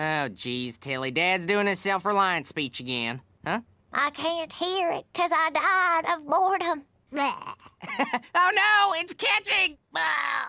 Oh, geez, Tilly. Dad's doing his self-reliant speech again. Huh? I can't hear it because I died of boredom. Oh, no! It's catching! Ah.